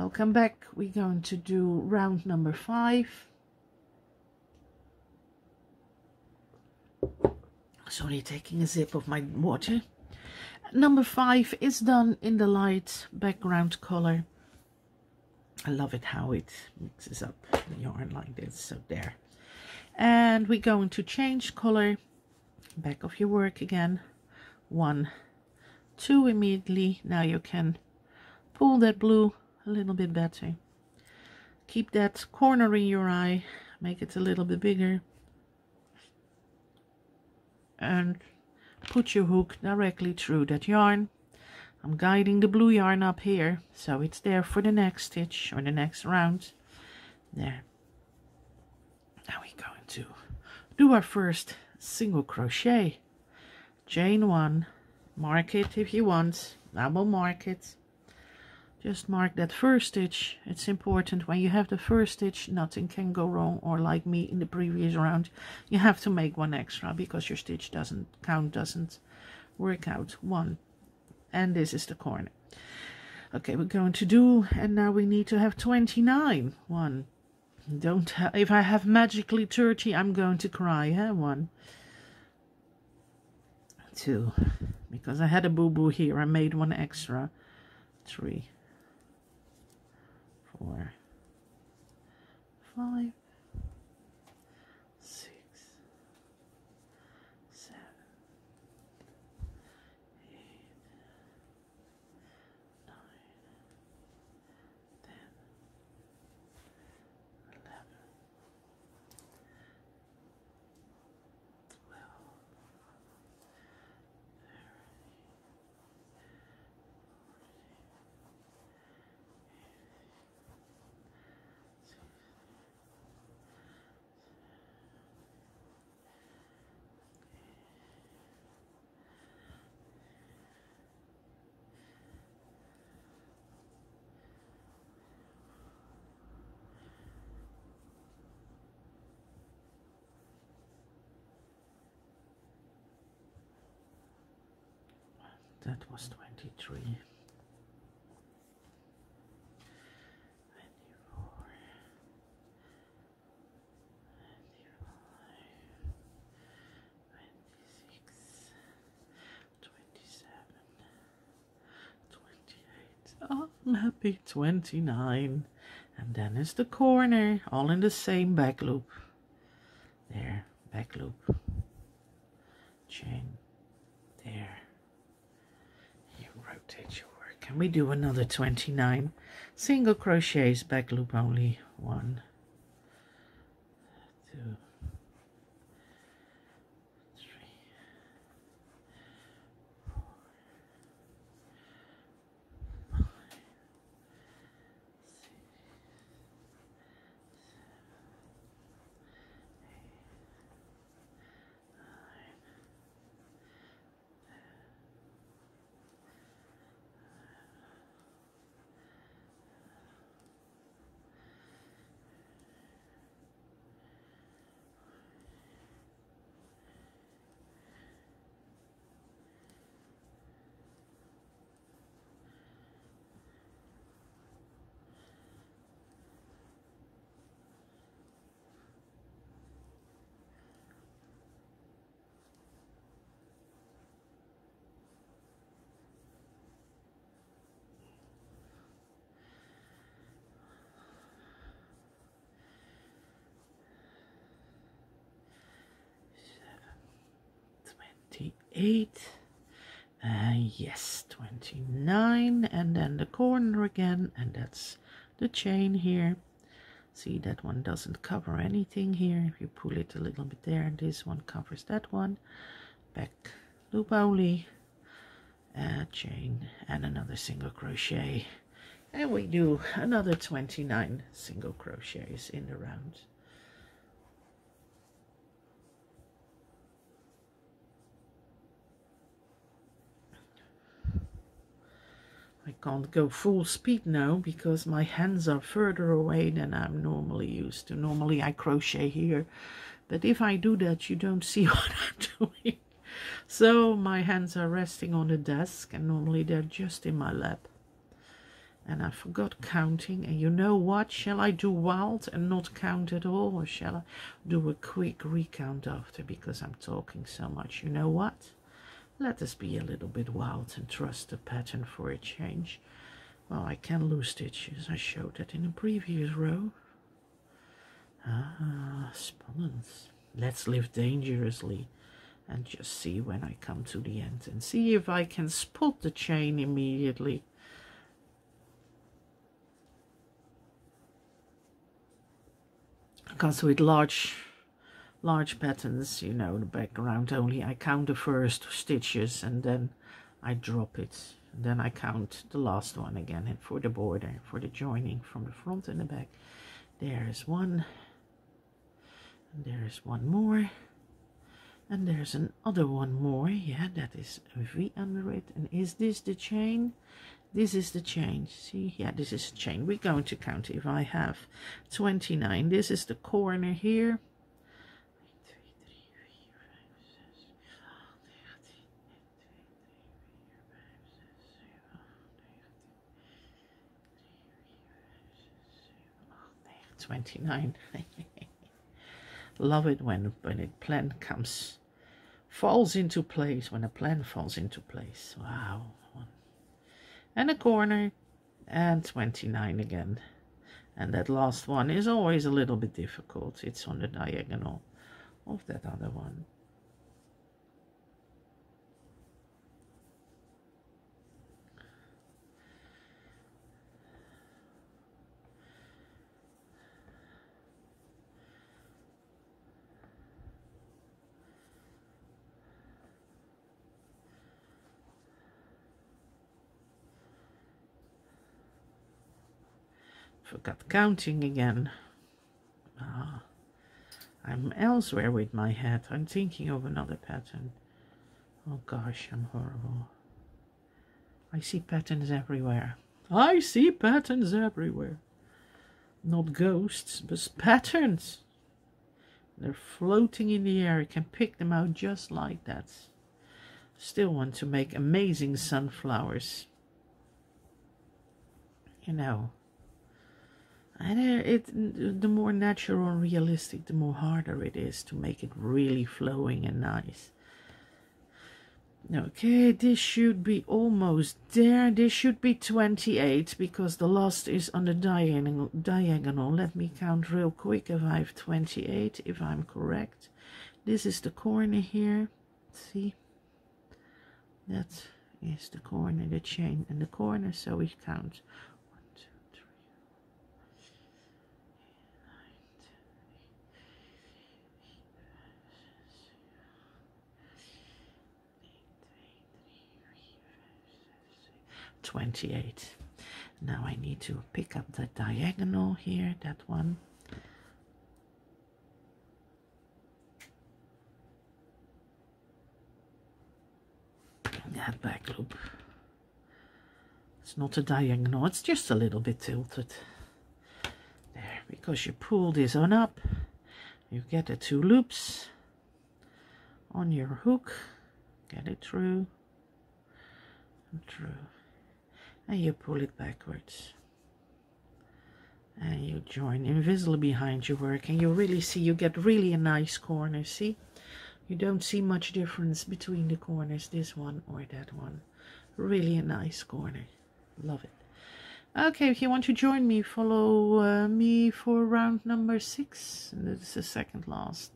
welcome back. We're going to do round number five. Sorry taking a sip of my water. Number five is done in the light background color. I love it how it mixes up the yarn like this. So there. And we're going to change color. Back of your work again. One two immediately. Now you can pull that blue a little bit better. Keep that corner in your eye make it a little bit bigger and put your hook directly through that yarn. I'm guiding the blue yarn up here so it's there for the next stitch or the next round. There. Now we're going to do our first single crochet. Chain one. Mark it if you want. Double mark it just mark that first stitch. It's important when you have the first stitch nothing can go wrong or like me in the previous round you have to make one extra because your stitch doesn't count doesn't work out. One. And this is the corner. Okay we're going to do and now we need to have 29 one. Don't if i have magically 30 i'm going to cry huh? One. Two. Because i had a boo-boo here i made one extra. Three four five that was 23 Oh, I'm happy 29 and then is the corner all in the same back loop. There back loop. Chain there your work? And we do another 29 single crochets back loop only one 28. Uh, yes, 29. And then the corner again. And that's the chain here. See, that one doesn't cover anything here. If you pull it a little bit there, this one covers that one. Back loop only. Uh, chain and another single crochet and we do another 29 single crochets in the round I can't go full speed now because my hands are further away than I'm normally used to. Normally I crochet here, but if I do that you don't see what I'm doing. So my hands are resting on the desk and normally they're just in my lap. and I forgot counting and you know what shall I do wild and not count at all or shall I do a quick recount after because I'm talking so much you know what let us be a little bit wild and trust the pattern for a change. Well I can lose stitches. I showed that in a previous row. Ah spannend let's live dangerously and just see when I come to the end and see if I can spot the chain immediately. Because with large large patterns you know the background. Only I count the first stitches and then I drop it. Then I count the last one again and for the border for the joining from the front and the back. There is one and there is one more and there's another one more. Yeah that is a V under it and is this the chain? This is the chain. See? Yeah this is a chain. We're going to count. If I have 29 this is the corner here Twenty-nine. Love it when when it plan comes falls into place when a plan falls into place. Wow and a corner and 29 again and that last one is always a little bit difficult it's on the diagonal of that other one Forgot counting again. Ah, I'm elsewhere with my head. I'm thinking of another pattern. Oh gosh, I'm horrible. I see patterns everywhere. I see patterns everywhere. Not ghosts, but patterns. They're floating in the air. You can pick them out just like that. Still want to make amazing sunflowers. You know, and uh, it the more natural and realistic the more harder it is to make it really flowing and nice. Okay this should be almost there. This should be 28 because the last is on the diagonal diagonal. Let me count real quick if i have 28 if i'm correct. This is the corner here. See? That is the corner the chain and the corner so we count 28 now I need to pick up the diagonal here that one. That back loop. It's not a diagonal it's just a little bit tilted. There because you pull this on up you get the two loops on your hook. Get it through. And through and you pull it backwards. And you join invisible behind your work and you really see you get really a nice corner see? You don't see much difference between the corners this one or that one. Really a nice corner. Love it. Okay if you want to join me follow uh, me for round number six. This is the second last